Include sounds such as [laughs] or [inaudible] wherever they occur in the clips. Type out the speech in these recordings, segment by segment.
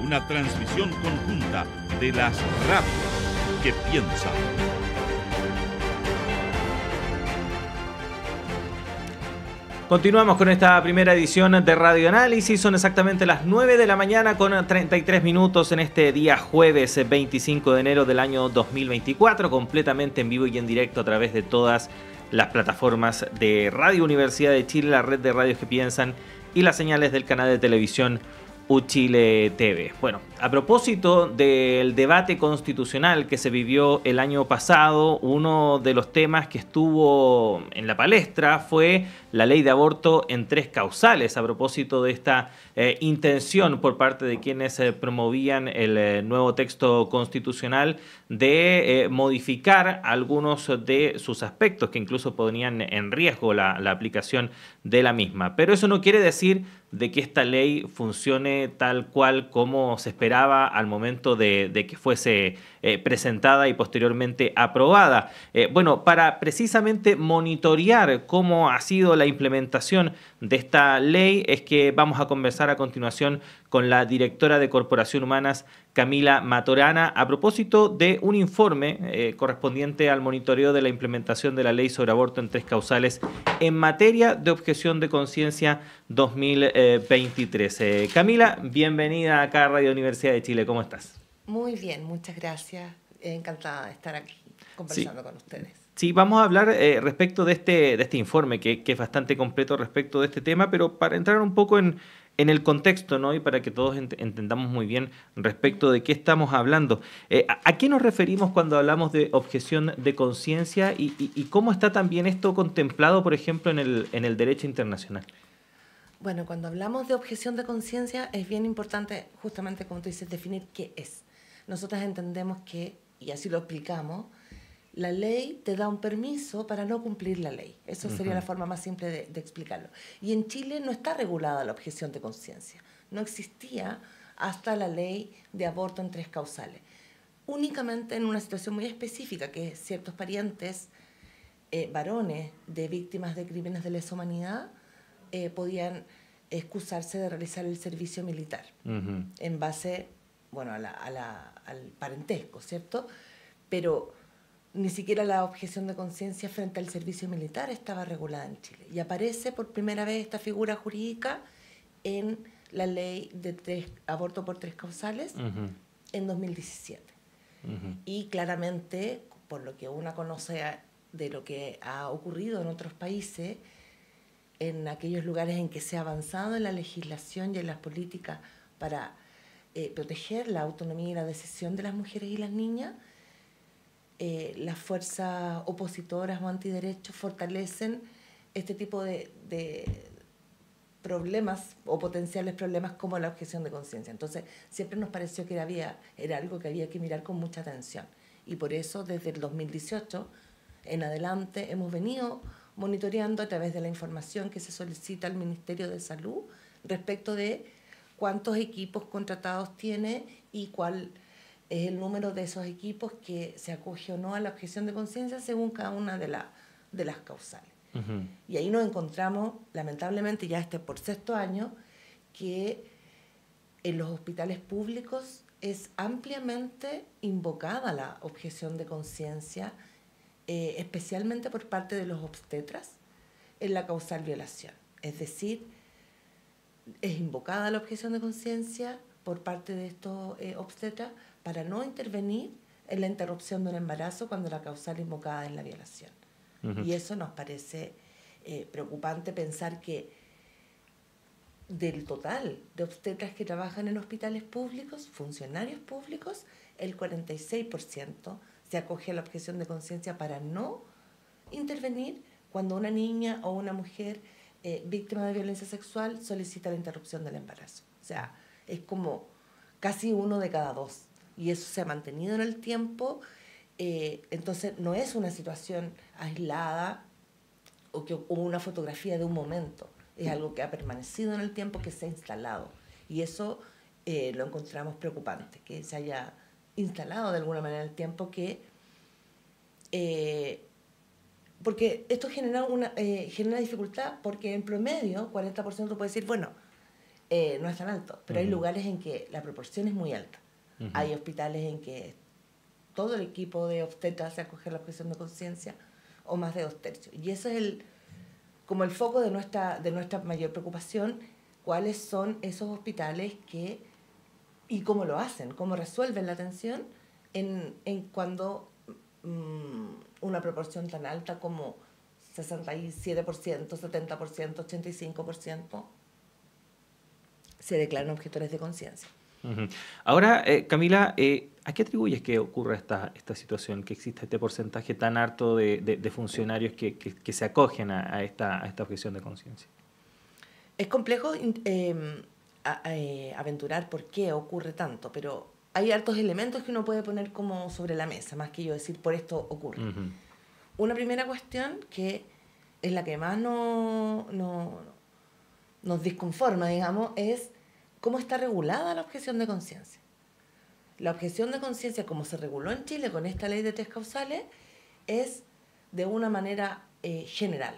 una transmisión conjunta de las radios que piensan. Continuamos con esta primera edición de Radio Análisis. Son exactamente las 9 de la mañana con 33 minutos en este día jueves 25 de enero del año 2024, completamente en vivo y en directo a través de todas las plataformas de Radio Universidad de Chile, la red de radios que piensan y las señales del canal de televisión Uchile TV. Bueno, a propósito del debate constitucional que se vivió el año pasado, uno de los temas que estuvo en la palestra fue la ley de aborto en tres causales, a propósito de esta eh, intención por parte de quienes eh, promovían el eh, nuevo texto constitucional de modificar algunos de sus aspectos que incluso ponían en riesgo la, la aplicación de la misma. Pero eso no quiere decir de que esta ley funcione tal cual como se al momento de, de que fuese eh, presentada y posteriormente aprobada. Eh, bueno, para precisamente monitorear cómo ha sido la implementación de esta ley es que vamos a conversar a continuación con la directora de Corporación Humanas, Camila Matorana, a propósito de un informe eh, correspondiente al monitoreo de la implementación de la ley sobre aborto en tres causales en materia de objeción de conciencia 2023. Camila, bienvenida acá a Radio Universidad de Chile, ¿cómo estás? Muy bien, muchas gracias. Encantada de estar aquí conversando con ustedes. Sí, vamos a hablar eh, respecto de este, de este informe, que, es bastante completo respecto de este tema, pero para entrar un poco en, en el contexto, ¿no? Y para que todos entendamos muy bien respecto de qué estamos hablando. Eh, ¿a, qué nos referimos cuando hablamos de objeción de conciencia y, y, cómo está también esto contemplado, por ejemplo, en el, en el derecho internacional? Bueno, cuando hablamos de objeción de conciencia es bien importante, justamente como tú dices, definir qué es nosotras entendemos que, y así lo explicamos, la ley te da un permiso para no cumplir la ley. Esa sería la forma más simple de, explicarlo. Y en Chile no está regulada la objeción de conciencia. No existía hasta la ley de aborto en tres causales. Únicamente en una situación muy específica, que ciertos parientes eh, varones de víctimas de crímenes de lesa humanidad eh, podían excusarse de realizar el servicio militar en base bueno, a la, al parentesco, ¿cierto? Pero ni siquiera la objeción de conciencia frente al servicio militar estaba regulada en Chile. Y aparece por primera vez esta figura jurídica en la ley de tres, aborto por tres causales en 2017. Y claramente, por lo que uno conoce de lo que ha ocurrido en otros países, en aquellos lugares en que se ha avanzado en la legislación y en las políticas para eh, proteger la autonomía y la decisión de las mujeres y las niñas, eh, las fuerzas opositoras o antiderechos fortalecen este tipo de, problemas o potenciales problemas como la objeción de conciencia. Entonces, siempre nos pareció que había, era algo que había que mirar con mucha atención. Y por eso, desde el 2018 en adelante, hemos venido monitoreando a través de la información que se solicita al Ministerio de Salud respecto de cuántos equipos contratados tiene y cuál es el número de esos equipos que se acoge o no a la objeción de conciencia según cada una de, de las causales. Y ahí nos encontramos, lamentablemente ya este por sexto año, que en los hospitales públicos es ampliamente invocada la objeción de conciencia, eh, especialmente por parte de los obstetras, en la causal violación. Es decir, es invocada la objeción de conciencia por parte de estos eh, obstetras para no intervenir en la interrupción de un embarazo cuando la causal invocada es la violación. Y eso nos parece eh, preocupante pensar que del total de obstetras que trabajan en hospitales públicos, funcionarios públicos, el 46% se acoge a la objeción de conciencia para no intervenir cuando una niña o una mujer eh, víctima de violencia sexual solicita la interrupción del embarazo. O sea, es como casi uno de cada dos. Y eso se ha mantenido en el tiempo. Eh, entonces, no es una situación aislada o, que, una fotografía de un momento. Es algo que ha permanecido en el tiempo, que se ha instalado. Y eso eh, lo encontramos preocupante, que se haya instalado de alguna manera en el tiempo que porque esto genera una eh, genera dificultad porque en promedio 40% puede decir, bueno, eh, no es tan alto, pero hay lugares en que la proporción es muy alta. Hay hospitales en que todo el equipo de obstetras se acoge a la objeción de conciencia o más de dos tercios. Y eso es el, como el foco de nuestra, de nuestra mayor preocupación, cuáles son esos hospitales que y cómo lo hacen, cómo resuelven la atención en, en cuando mm, una proporción tan alta como 67%, 70%, 85% se declaran objetores de conciencia. Ahora, eh, Camila, eh, ¿a qué atribuyes que ocurra esta, esta situación, que exista este porcentaje tan alto de, de, funcionarios que, que, se acogen a, esta, a esta objeción de conciencia? Es complejo em, eh, aventurar por qué ocurre tanto, pero hay altos elementos que uno puede poner como sobre la mesa, más que yo decir por esto ocurre. Una primera cuestión que es la que más no, no, nos disconforma, digamos, es cómo está regulada la objeción de conciencia. La objeción de conciencia, como se reguló en Chile con esta ley de tres causales, es de una manera eh, general.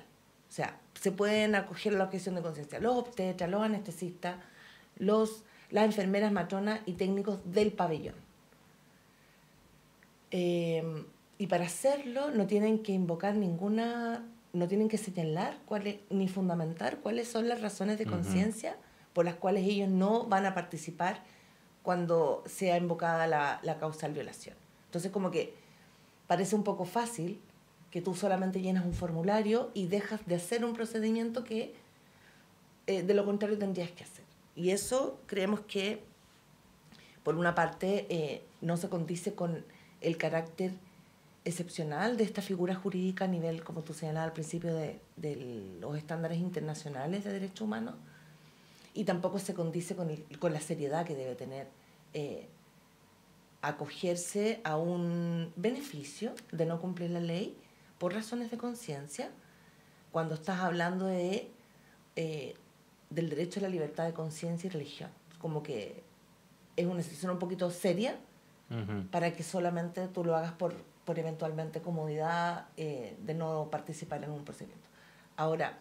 O sea, se pueden acoger a la objeción de conciencia los obstetras, los anestesistas, los, las enfermeras matronas y técnicos del pabellón. Eh, y para hacerlo no tienen que invocar ninguna, no tienen que señalar ni fundamentar cuáles son las razones de conciencia por las cuales ellos no van a participar cuando sea invocada la, la causal violación. Entonces como que parece un poco fácil que tú solamente llenas un formulario y dejas de hacer un procedimiento que eh, de lo contrario tendrías que hacer. Y eso creemos que, por una parte, eh, no se condice con el carácter excepcional de esta figura jurídica a nivel, como tú señalabas al principio, de, de los estándares internacionales de derechos humanos, y tampoco se condice con, con la seriedad que debe tener eh, acogerse a un beneficio de no cumplir la ley por razones de conciencia, cuando estás hablando de, eh, del derecho a la libertad de conciencia y religión. Como que es una situación un poquito seria para que solamente tú lo hagas por, por eventualmente comodidad eh, de no participar en un procedimiento. Ahora,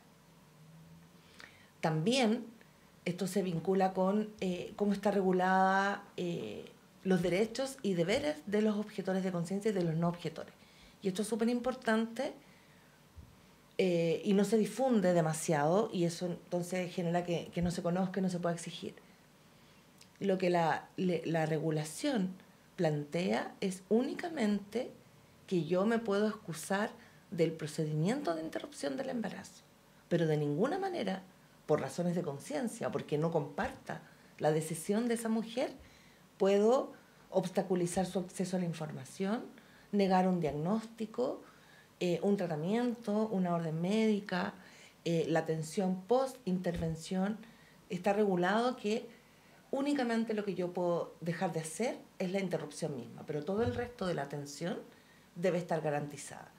también esto se vincula con eh, cómo está regulada los derechos y deberes de los objetores de conciencia y de los no objetores. Y esto es súper importante eh, y no se difunde demasiado y eso entonces genera que, que no se conozca no se pueda exigir. Lo que la, la regulación plantea es únicamente que yo me puedo excusar del procedimiento de interrupción del embarazo, pero de ninguna manera, por razones de conciencia, porque no comparta la decisión de esa mujer, puedo obstaculizar su acceso a la información negar un diagnóstico, eh, un tratamiento, una orden médica, eh, la atención post-intervención. Está regulado que únicamente lo que yo puedo dejar de hacer es la interrupción misma, pero todo el resto de la atención debe estar garantizada.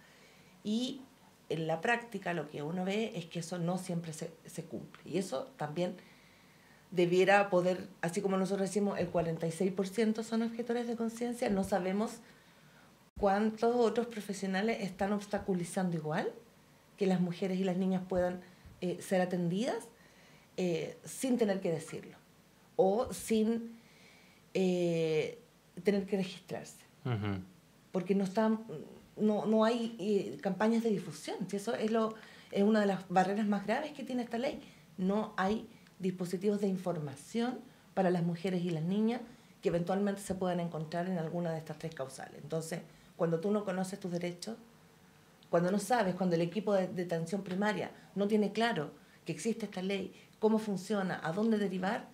Y en la práctica lo que uno ve es que eso no siempre se, se cumple. Y eso también debiera poder, así como nosotros decimos, el 46% son objetores de conciencia, no sabemos cuántos otros profesionales están obstaculizando igual que las mujeres y las niñas puedan eh, ser atendidas eh, sin tener que decirlo o sin eh, tener que registrarse. Porque no, están, no, no hay campañas de difusión. Eso es, lo, es una de las barreras más graves que tiene esta ley. No hay dispositivos de información para las mujeres y las niñas que eventualmente se puedan encontrar en alguna de estas tres causales. Entonces, cuando tú no conoces tus derechos, cuando no sabes, cuando el equipo de, atención primaria no tiene claro que existe esta ley, cómo funciona, a dónde derivar,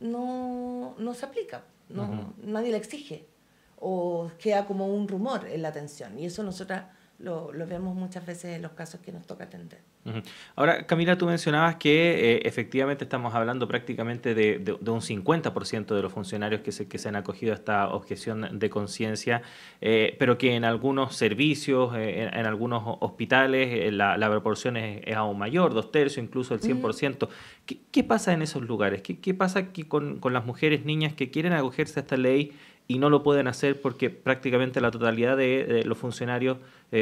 no, no se aplica, no, nadie la exige o queda como un rumor en la atención. Y eso nosotras lo, lo vemos muchas veces en los casos que nos toca atender. Ahora, Camila, tú mencionabas que eh, efectivamente estamos hablando prácticamente de, de, un 50% de los funcionarios que se, que se han acogido a esta objeción de conciencia, eh, pero que en algunos servicios, eh, en, algunos hospitales, la, la, proporción es, aún mayor, dos tercios, incluso el 100%. ¿Qué, ¿Qué, pasa en esos lugares? ¿Qué, qué pasa con, con las mujeres, niñas que quieren acogerse a esta ley? Y no lo pueden hacer porque prácticamente la totalidad de, de los funcionarios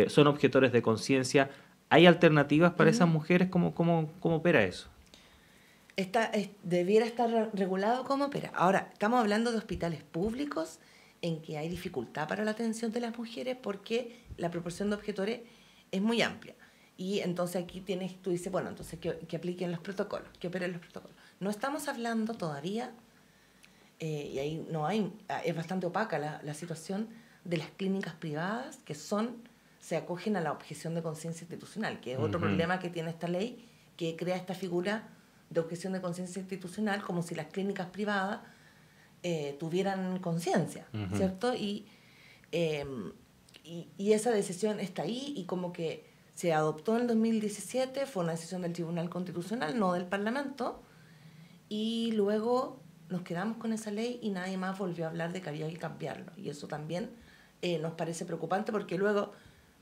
son objetores de conciencia ¿Hay alternativas para esas mujeres? ¿Cómo, cómo, cómo opera eso? está, debiera estar regulado como opera. Ahora, estamos hablando de hospitales públicos en que hay dificultad para la atención de las mujeres porque la proporción de objetores es muy amplia. Y entonces aquí tienes, tú dices, bueno, entonces que, que apliquen los protocolos, que operen los protocolos. No estamos hablando todavía, eh, y ahí no hay, es bastante opaca la, la situación de las clínicas privadas que son, se acogen a la objeción de conciencia institucional, que es otro problema que tiene esta ley, que crea esta figura de objeción de conciencia institucional como si las clínicas privadas eh, tuvieran conciencia, ¿cierto? Y, em, y, y, esa decisión está ahí y como que se adoptó en el 2017, fue una decisión del Tribunal Constitucional, no del Parlamento, y luego nos quedamos con esa ley y nadie más volvió a hablar de que había que cambiarlo. Y eso también eh, nos parece preocupante porque luego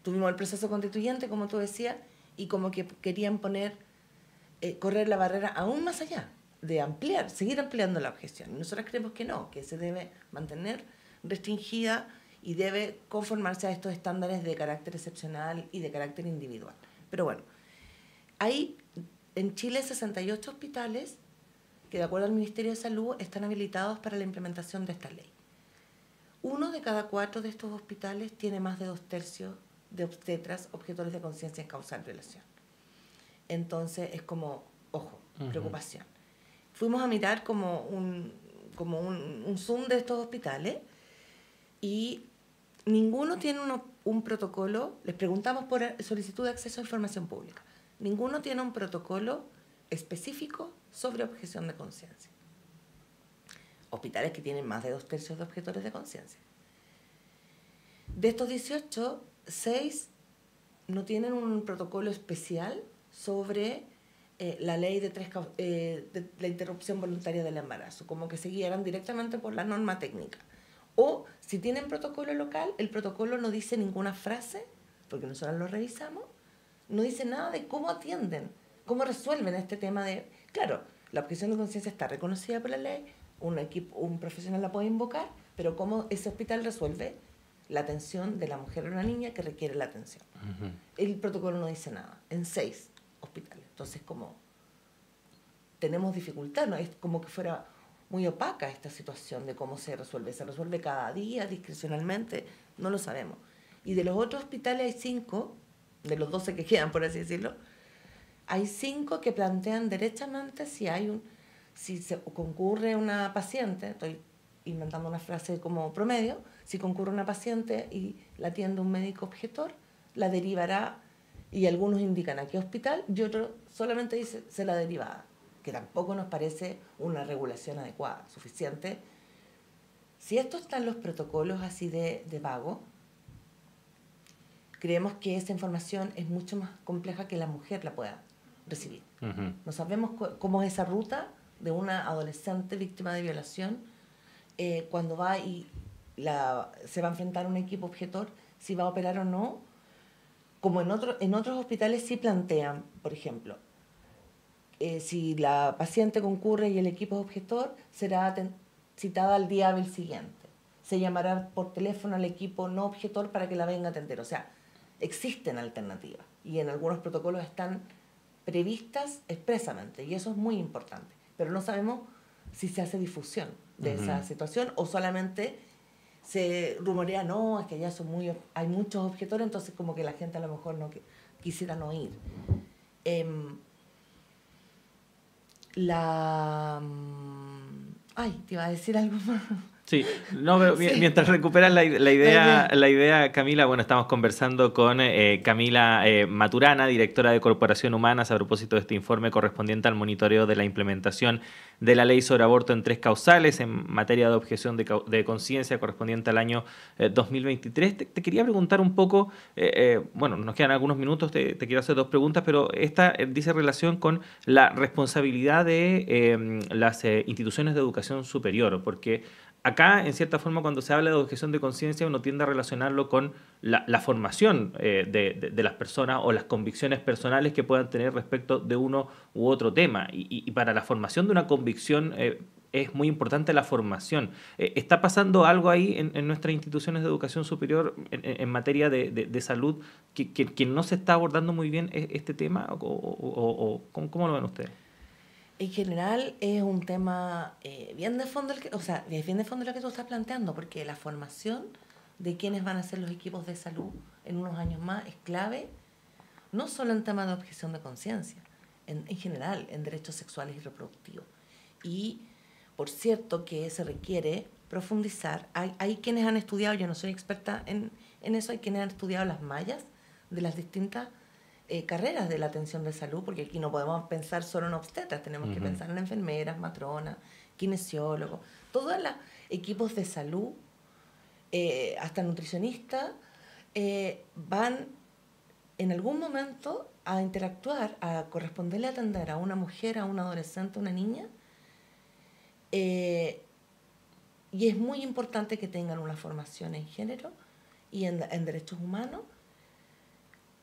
tuvimos el proceso constituyente, como tú decías, y como que querían poner, eh, correr la barrera aún más allá, de ampliar, seguir ampliando la objeción. Nosotros creemos que no, que se debe mantener restringida y debe conformarse a estos estándares de carácter excepcional y de carácter individual. Pero bueno, hay en Chile 68 hospitales que de acuerdo al Ministerio de Salud están habilitados para la implementación de esta ley. Uno de cada cuatro de estos hospitales tiene más de dos tercios de obstetras objetores de conciencia en causal violación. Entonces es como, ojo, preocupación. Fuimos a mirar como un, como un, un, zoom de estos hospitales y ninguno tiene un protocolo, les preguntamos por solicitud de acceso a información pública, ninguno tiene un protocolo específico sobre objeción de conciencia. Hospitales que tienen más de dos tercios de objetores de conciencia. De estos 18, 6 no tienen un protocolo especial sobre eh, la ley de, tres, eh, de la interrupción voluntaria del embarazo, como que se guiaran directamente por la norma técnica. O si tienen protocolo local, el protocolo no dice ninguna frase, porque nosotros lo revisamos, no dice nada de cómo atienden, cómo resuelven este tema de Claro, la objeción de conciencia está reconocida por la ley, un, equipo, un profesional la puede invocar, pero ¿cómo ese hospital resuelve la atención de la mujer o una niña que requiere la atención? El protocolo no dice nada, en seis hospitales. Entonces, como tenemos dificultad, ¿no? es como que fuera muy opaca esta situación de cómo se resuelve. ¿Se resuelve cada día, discrecionalmente? No lo sabemos. Y de los otros hospitales hay cinco, de los doce que quedan, por así decirlo, hay cinco que plantean derechamente si hay un si se concurre una paciente, estoy inventando una frase como promedio, si concurre una paciente y la atiende un médico objetor, la derivará y algunos indican a qué hospital y otros solamente dice se la derivada, que tampoco nos parece una regulación adecuada, suficiente. Si esto está en los protocolos así de, de vago, creemos que esa información es mucho más compleja que la mujer la pueda recibir. No sabemos cómo es esa ruta de una adolescente víctima de violación eh, cuando va y la, se va a enfrentar a un equipo objetor, si va a operar o no. Como en, otro, en otros hospitales sí plantean, por ejemplo, eh, si la paciente concurre y el equipo es objetor, será citada al día hábil siguiente. Se llamará por teléfono al equipo no objetor para que la venga a atender. O sea, existen alternativas y en algunos protocolos están previstas expresamente, y eso es muy importante. Pero no sabemos si se hace difusión de esa situación o solamente se rumorea, no, es que ya son muy, hay muchos objetores, entonces como que la gente a lo mejor no quisiera no ir. Em, la... Mm, ay, te iba a decir algo más. Sí, no, pero mientras recuperas la, la, idea, la idea, Camila, bueno, estamos conversando con eh, Camila eh, Maturana, directora de Corporación Humanas, a propósito de este informe correspondiente al monitoreo de la implementación de la ley sobre aborto en tres causales en materia de objeción de, de conciencia correspondiente al año 2023. Eh, te, quería preguntar un poco, bueno, nos quedan algunos minutos, te, te, quiero hacer dos preguntas, pero esta dice relación con la responsabilidad de las instituciones de educación superior, porque acá, en cierta forma, cuando se habla de objeción de conciencia, uno tiende a relacionarlo con la, formación eh, de, las personas o las convicciones personales que puedan tener respecto de uno u otro tema. Y, para la formación de una convicción eh, es muy importante la formación. Eh, ¿Está pasando algo ahí en, nuestras instituciones de educación superior en, materia de, salud que, no se está abordando muy bien este tema? ¿O, cómo lo ven ustedes? En general es un tema eh, bien de fondo, el que, o sea, bien de fondo lo que tú estás planteando, porque la formación de quienes van a ser los equipos de salud en unos años más es clave, no solo en temas de objeción de conciencia, en, en general, en derechos sexuales y reproductivos. Y, por cierto, que se requiere profundizar. Hay, hay quienes han estudiado, yo no soy experta en, en eso, hay quienes han estudiado las mallas de las distintas eh, carreras de la atención de salud, porque aquí no podemos pensar solo en obstetras, tenemos que pensar en enfermeras, matronas, kinesiólogos, todos los equipos de salud, eh, hasta nutricionistas, eh, van en algún momento a interactuar, a corresponderle a atender a una mujer, a un adolescente, a una niña. y es muy importante que tengan una formación en género y en, en derechos humanos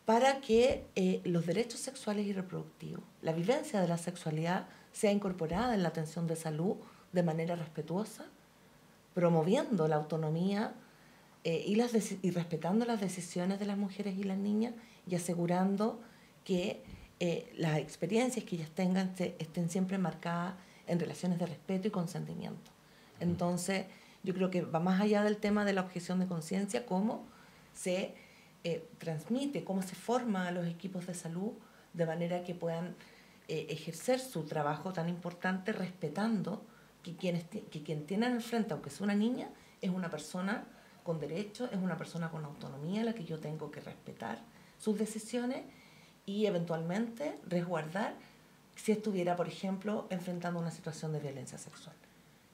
para que eh, los derechos sexuales y reproductivos, la vivencia de la sexualidad sea incorporada en la atención de salud de manera respetuosa, promoviendo la autonomía eh, y, las y respetando las decisiones de las mujeres y las niñas y asegurando que eh, las experiencias que ellas tengan estén siempre marcadas en relaciones de respeto y consentimiento. Entonces, yo creo que va más allá del tema de la objeción de conciencia, cómo se eh, transmite, cómo se forma a los equipos de salud de manera que puedan eh, ejercer su trabajo tan importante respetando que, quienes, que quien tienen al frente, aunque sea una niña, es una persona con derechos, es una persona con autonomía a la que yo tengo que respetar sus decisiones y eventualmente resguardar si estuviera, por ejemplo, enfrentando una situación de violencia sexual.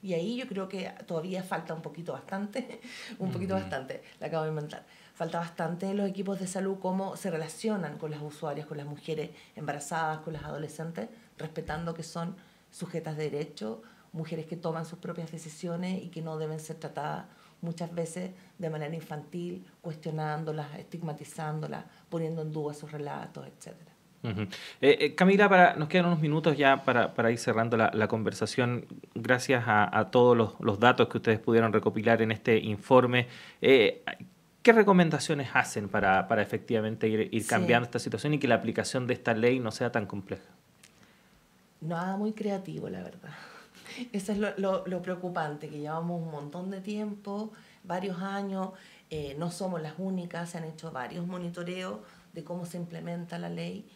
Y ahí yo creo que todavía falta un poquito bastante, [laughs] un poquito bastante, la acabo de inventar falta bastante en los equipos de salud cómo se relacionan con las usuarias, con las mujeres embarazadas, con las adolescentes, respetando que son sujetas de derecho, mujeres que toman sus propias decisiones y que no deben ser tratadas muchas veces de manera infantil, cuestionándolas, estigmatizándolas, poniendo en duda sus relatos, etc. Eh, eh, Camila, para, nos quedan unos minutos ya para, para ir cerrando la, conversación. Gracias a, todos los, los, datos que ustedes pudieron recopilar en este informe. Eh, ¿Qué recomendaciones hacen para, para efectivamente ir, ir cambiando esta situación y que la aplicación de esta ley no sea tan compleja? Nada muy creativo, la verdad. [laughs] Eso es lo, lo, lo preocupante, que llevamos un montón de tiempo, varios años, eh, no somos las únicas, se han hecho varios monitoreos de cómo se implementa la ley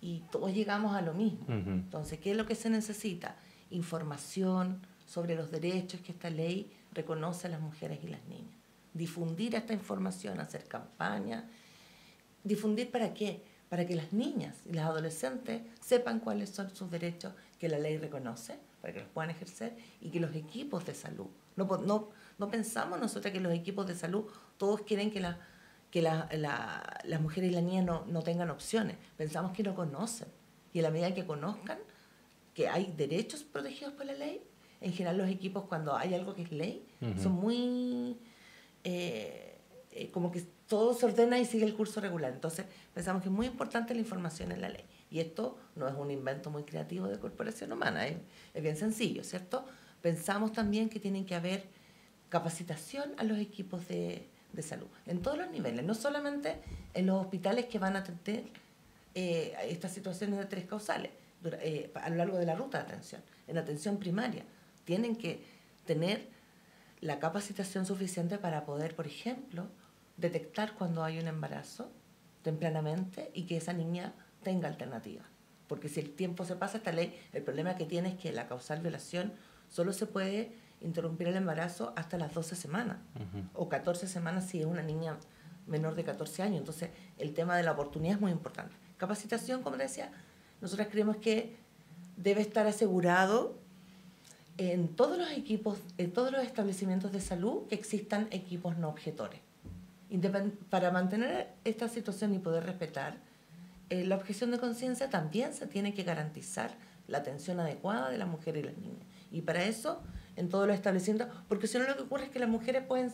y todos llegamos a lo mismo. Uh -huh. Entonces, ¿qué es lo que se necesita? Información sobre los derechos que esta ley reconoce a las mujeres y las niñas difundir esta información, hacer campaña. ¿Difundir para qué? Para que las niñas y las adolescentes sepan cuáles son sus derechos que la ley reconoce, para que los puedan ejercer y que los equipos de salud, no, no, no pensamos nosotros que los equipos de salud todos quieren que, la, que la, la, las mujeres y las niñas no, no tengan opciones, pensamos que no conocen y a la medida que conozcan que hay derechos protegidos por la ley, en general los equipos cuando hay algo que es ley uh -huh. son muy eh, eh, como que todo se ordena y sigue el curso regular. Entonces, pensamos que es muy importante la información en la ley. Y esto no es un invento muy creativo de corporación humana, es, bien sencillo, ¿cierto? Pensamos también que tienen que haber capacitación a los equipos de, de salud, en todos los niveles, no solamente en los hospitales que van a atender eh, estas situaciones de tres causales a lo largo de la ruta de atención, en atención primaria. Tienen que tener la capacitación suficiente para poder, por ejemplo, detectar cuando hay un embarazo tempranamente y que esa niña tenga alternativa. Porque si el tiempo se pasa, esta ley, el problema que tiene es que la causal violación solo se puede interrumpir el embarazo hasta las 12 semanas uh -huh. o 14 semanas si es una niña menor de 14 años. Entonces, el tema de la oportunidad es muy importante. Capacitación, como decía, nosotros creemos que debe estar asegurado en todos los equipos, en todos los establecimientos de salud que existan equipos no objetores. Independ para mantener esta situación y poder respetar eh, la objeción de conciencia, también se tiene que garantizar la atención adecuada de las mujeres y las niñas. Y para eso, en todos los establecimientos, porque si no lo que ocurre es que las mujeres pueden,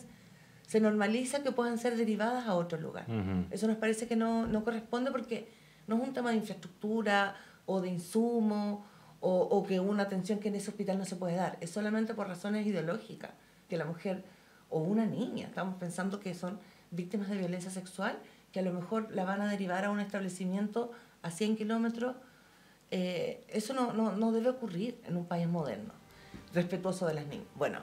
se normaliza que puedan ser derivadas a otro lugar. Uh -huh. Eso nos parece que no, no corresponde porque no es un tema de infraestructura o de insumo o, que una atención que en ese hospital no se puede dar. Es solamente por razones ideológicas que la mujer o una niña, estamos pensando que son víctimas de violencia sexual, que a lo mejor la van a derivar a un establecimiento a 100 kilómetros eh, eso no, no, no, debe ocurrir en un país moderno, respetuoso de las niñas. Bueno,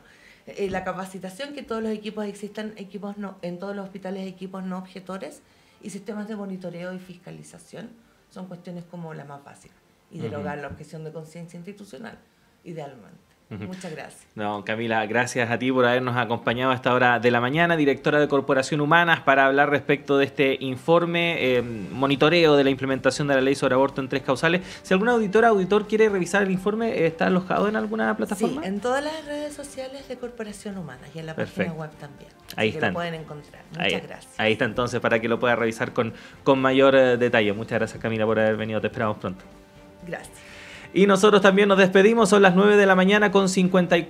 eh, la capacitación que todos los equipos existan, equipos no, en todos los hospitales equipos no objetores y sistemas de monitoreo y fiscalización son cuestiones como la más básica y derogar la objeción de conciencia institucional, idealmente. Muchas gracias. No, Camila, gracias a ti por habernos acompañado a esta hora de la mañana, directora de Corporación Humanas, para hablar respecto de este informe, eh, monitoreo de la implementación de la ley sobre aborto en tres causales. Si alguna auditora auditor quiere revisar el informe, ¿está alojado en alguna plataforma? Sí, en todas las redes sociales de Corporación Humanas y en la página web también. Ahí están. lo pueden encontrar. Muchas gracias. Ahí está entonces para que lo pueda revisar con, con mayor eh, detalle. Muchas gracias Camila por haber venido. Te esperamos pronto. Gracias. Y nosotros también nos despedimos, son las 9 de la mañana con 54.